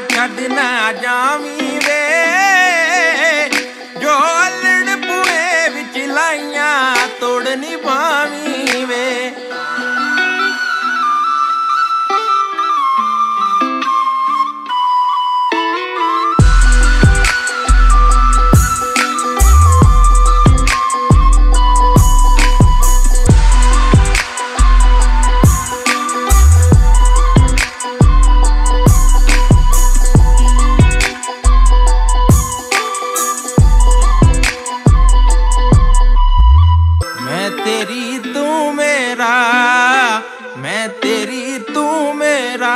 ਛੱਡ ਨਾ ਜਾਵੀਂ ਵੇ। ਜੋ ਅਲੜ ਪੁਣੇ ਵਿੱਚ ਲਾਈਆਂ ਤੋੜ ਨਿਭਾਵੀਂ ਵੇ ਤੇਰੀ ਤੂੰ ਮੇਰਾ ਮੈਂ ਤੇਰੀ ਤੂੰ ਮੇਰਾ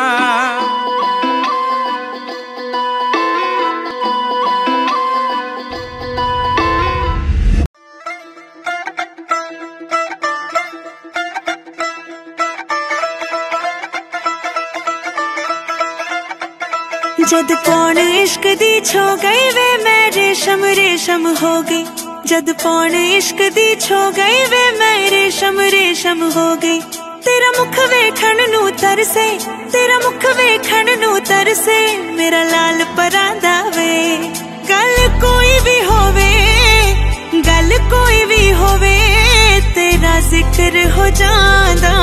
ਜਦ ਪੌਣ ਇਸ਼ਕ ਦੀ ਛੋ ਗਈ ਵੇ ਮੈਂ ਰੇਸ਼ਮ ਰੇਸ਼ਮ ਹੋ ਗਈ ਜਦ ਪੌਣ ਇਸ਼ਕ ਦੀ ਛੋ ਗਈ ਵੇ ਮੈਂ ਰੇਸ਼ਮ ਰੇਸ਼ਮ ਹੋ ਗਈ। ਤੇਰਾ ਮੁਖ ਵੇਖਣ ਨੂੰ ਤਰਸੇ, ਤੇਰਾ ਮੁਖ ਵੇਖਣ ਨੂੰ ਤਰਸੇ, ਮੇਰਾ ਲਾਲ ਪਰਾਂ ਦਾ ਵੇ। ਗੱਲ ਕੋਈ ਵੀ ਹੋਵੇ, ਗੱਲ ਕੋਈ ਵੀ ਹੋਵੇ, ਤੇਰਾ ਜ਼ਿਕਰ ਹੋ ਜਾਂਦਾ।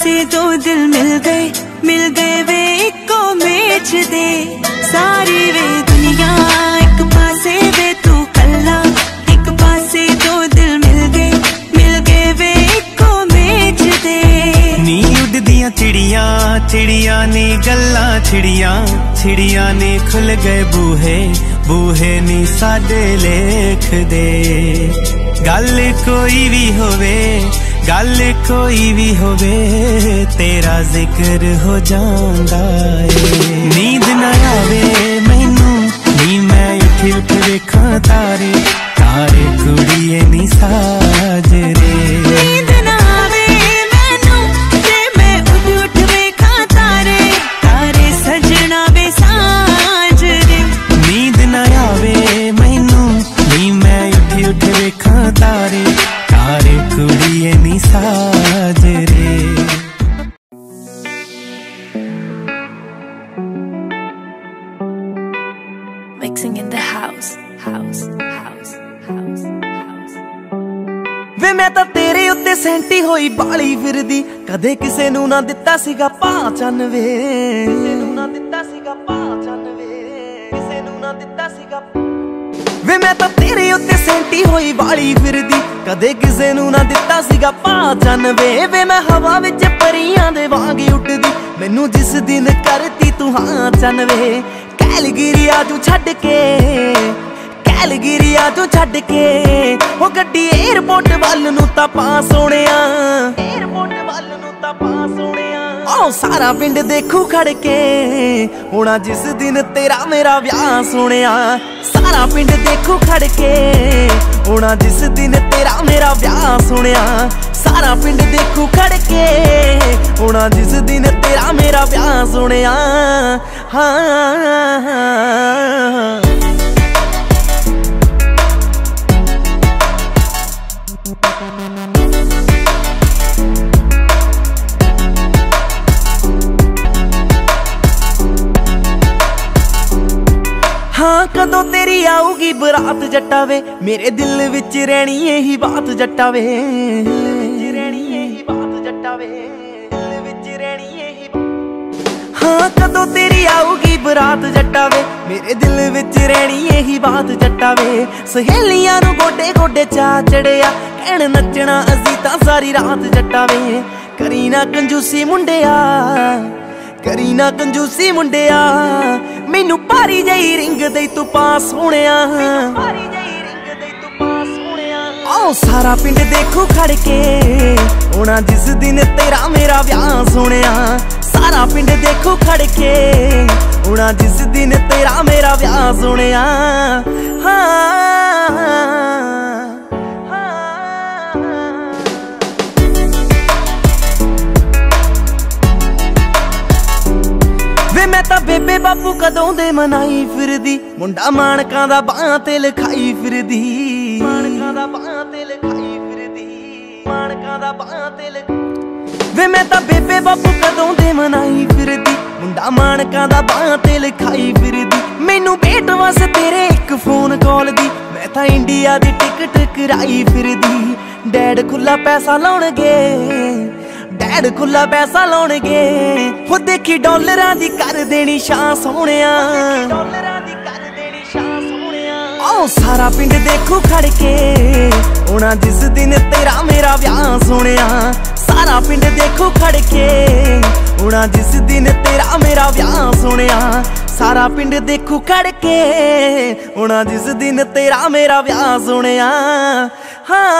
ਇੱਕ ਪਾਸੇ ਦੋ ਦਿਲ ਮਿਲ ਗਏ ਮਿਲ ਗਏ ਵੇ ਇੱਕੋ ਮੇਚ ਦੇ ਸਾਰੀ ਵੇ ਦੁਨੀਆ ਇੱਕ ਪਾਸੇ ਵੇ ਤੂੰ ਕੱਲਾ ਇੱਕ ਪਾਸੇ ਦੋ ਦਿਲ ਮਿਲ ਗਏ ਮਿਲ ਗਏ ਵੇ ਇੱਕੋ ਮੇਚ ਦੇ ਨੀ ਉੱਡਦੀਆਂ ਚਿੜੀਆਂ ਚਿੜੀਆਂ ਨੇ ਗੱਲਾਂ ਛਿੜੀਆਂ ਛਿੜੀਆਂ ਨੇ ਖੁੱਲ ਗਏ ਬੂਹੇ ਬੂਹੇ ਨੀ ਸਾਡੇ ਲੇਖ ਦੇ ਗੱਲ ਕੋਈ ਵੀ ਹੋਵੇ ਗੱਲ ਕੋਈ ਵੀ ਹੋਵੇ, ਤੇਰਾ ਜ਼ਿਕਰ ਹੋ ਜਾਂਦਾ ਏ। ਨੀਂਦ ਨਾ ਆਵੇ ਮੈਨੂੰ, ਨੀ ਮੈਂ ਉੱਠ ਉੱਠ ਵੇਖਾਂ ਤਾਰੇ। ਤਾਰੇ ਕੁੜੀਏ ਨੀ ਸਾਜਰੇ। Mixing in the house. House house house ਵੇ ਮੈਂ ਤਾਂ ਤੇਰੇ ਉੱਤੇ ਸੈਂਟੀ ਹੋਈ ਬਾਲੀ ਫਿਰਦੀ। ਕਦੇ ਕਿਸੇ ਨੂੰ ਨਾ ਦਿੱਤਾ ਸੀਗਾ ਪਾਚਨ ਵੇ। ਕਿਸੇ ਨੂੰ ਨਾ ਦਿੱਤਾ ਸੀਗਾ ਪਾਚਨ ਵੇ। ਕਿਸੇ ਨੂੰ ਨਾ ਦਿੱਤਾ ਸੀਗਾ ਵੇ ਮੈਂ ਤਾਂ ਤੇਰੇ ਉੱਤੇ ਸੈਂਟੀ ਹੋਈ ਵਾਲੀ ਫਿਰਦੀ। ਕਦੇ ਕਿਸੇ ਨੂੰ ਨਾ ਦਿੱਤਾ ਸੀਗਾ ਪਾਚਨ ਵੇ। ਵੇ ਮੈਂ ਹਵਾ ਵਿੱਚ ਪਰੀਆਂ ਦੇ ਵਾਂਗ ਉੱਡਦੀ ਮੈਨੂੰ ਜਿਸ ਦਿਨ ਕਰਤੀ ਤੂੰ ਹਾਂ ਚਨ ਵੇ। ਕੈਲਗਿਰੀਆ ਤੂੰ ਛੱਡ ਕੇ ਕੈਲਗਿਰੀਆ ਤੂੰ ਛੱਡ ਕੇ। ਉਹ ਗੱਡੀ 에어ਪੋਰਟ ਵੱਲ ਨੂੰ ਤਾਂ ਪਾ ਸੋਹਣਿਆ। 에어ਪੋਰਟ ਵੱਲ ਨੂੰ ਤਾਂ ਪਾ ਸੋਹਣਿਆ। ਓ ਸਾਰਾ ਪਿੰਡ ਦੇਖੂ ਖੜ ਕੇ। ਹੋਣਾ ਜਿਸ ਦਿਨ ਤੇਰਾ ਮੇਰਾ ਵਿਆਹ ਸੋਹਣਿਆ। ਸਾਰਾ ਪਿੰਡ ਦੇਖੂ ਖੜ ਕੇ। ਹੋਣਾ ਜਿਸ ਦਿਨ ਤੇਰਾ ਮੇਰਾ ਵਿਆਹ ਸੋਹਣਿਆ। ਸਾਰਾ ਪਿੰਡ ਦੇਖੂ ਖੜ ਕੇ। ਹੋਣਾ ਜਿਸ ਦਿਨ ਤੇਰਾ ਮੇਰਾ ਵਿਆਹ ਸੁਣਿਆ। ਹਾਂ ਹਾਂ ਕਦੋਂ ਤੇਰੀ ਆਊਗੀ ਬਰਾਤ ਜੱਟਾਵੇ। ਮੇਰੇ ਦਿਲ ਵਿੱਚ ਰਹਿਣੀ ਇਹੀ ਬਾਤ ਜੱਟਾਵੇ। ਬਾਤ ਵੇ ਦਿਲ ਵਿੱਚ ਰਹਿਣੀ ਇਹੀ। ਹਾਂ, ਕਦੋਂ ਤੇਰੀ ਆਊਗੀ ਬਰਾਤ ਜੱਟਾ ਵੇ ਮੇਰੇ ਦਿਲ ਵਿੱਚ ਰਹਿਣੀ ਇਹੀ ਬਾਤ ਜੱਟਾ ਵੇ ਸਹੇਲੀਆਂ ਨੂੰ ਗੋਡੇ ਗੋਡੇ ਚਾ ਚੜਿਆ। ਕਹਿਣ ਨੱਚਣਾ ਅਸੀਂ ਤਾਂ ਸਾਰੀ ਰਾਤ ਜੱਟਾ ਵੇ ਕਰੀ ਨਾ ਕੰਜੂਸੀ ਮੁੰਡਿਆ, ਕਰੀ ਨਾ ਕੰਜੂਸੀ ਮੁੰਡਿਆ। ਮੈਨੂੰ ਭਾਰੀ ਜਈ ਰਿੰਗ ਦੇ ਤੂੰ ਪਾਸ ਹੋਣਿਆ ਭਾਰੀ ਹੋਣਿਆ ਸਾਰਾ ਪਿੰਡ ਦੇਖੂ ਖੜ ਕੇ। ਹੋਣਾ ਜਿਸ ਦਿਨ ਤੇਰਾ ਮੇਰਾ ਵਿਆਹ ਸੋਹਣਿਆ। ਸਾਰਾ ਪਿੰਡ ਦੇਖੂ ਖੜ ਕੇ। ਉਣਾ ਜਿਸ ਦਿਨ ਤੇਰਾ ਮੇਰਾ ਵਿਆਹ ਸੁਣਿਆ ਹਾਂ। ਵੇ ਮੈਂ ਤਾਂ ਬੇਬੇ ਬਾਪੂ ਕਦੋਂ ਦੇ ਮਨਾਈ ਫਿਰਦੀ। ਮੁੰਡਾ ਮਾਨਕਾਂ ਦਾ ਬਾਹਾਂ ਤੇ ਲਿਖਾਈ ਫਿਰਦੀ। ਮਾਨਕਾਂ ਦਾ ਬਾਹਾਂ ਤੇ ਲਿਖਾਈ ਫਿਰਦੀ ਮਾਨਕਾਂ ਦਾ ਬਾਹਾਂ ਤੇ ਵੇ ਮੈਂ ਤਾਂ ਬੇਬੇ ਬਾਪੂ ਕਦੋਂ ਦੇ ਮਨਾਈ ਫਿਰਦੀ? ਮੁੰਡਾ ਮਾਨਕਾਂ ਦਾ ਬਾਹਾਂ ਤੇ ਲਿਖਾਈ ਫਿਰਦੀ। ਮੈਨੂੰ ਭੇਟ ਵਸ ਤੇਰੇ ਇੱਕ ਫੋਨ ਕਾਲ ਦੀ। ਮੈਂ ਤਾਂ ਇੰਡੀਆ ਦੀ ਟਿਕਟ ਕਰਾਈ ਫਿਰਦੀ। ਡੈਡ ਖੁੱਲਾ ਪੈਸਾ ਲਾਉਣਗੇ। ਡੈਡ ਖੁੱਲਾ ਪੈਸਾ ਲਾਉਣਗੇ। ਉਹ ਦੇਖੀ ਡਾਲਰਾਂ ਦੀ ਕਰ ਦੇਣੀ ਸ਼ਾਂ ਸੋਹਣਿਆ। ਸੋਹਣਿਆ ਸਾਰਾ ਪਿੰਡ ਦੇਖੂ ਖੜ ਕੇ। ਉਹਨਾਂ ਜਿਸ ਦਿਨ ਤੇਰਾ ਮੇਰਾ ਵਿਆਹ ਸੁਣਿਆ ਸਾਰਾ ਪਿੰਡ ਦੇਖੂ ਖੜ ਕੇ। ਉਹਨਾਂ ਜਿਸ ਦਿਨ ਤੇਰਾ ਮੇਰਾ ਵਿਆਹ ਸੁਣਿਆ ਸਾਰਾ ਪਿੰਡ ਦੇਖੂ ਖੜ ਕੇ। ਉਹਨਾਂ ਜਿਸ ਦਿਨ ਤੇਰਾ ਮੇਰਾ ਵਿਆਹ ਸੁਣਿਆ ਹਾਂ।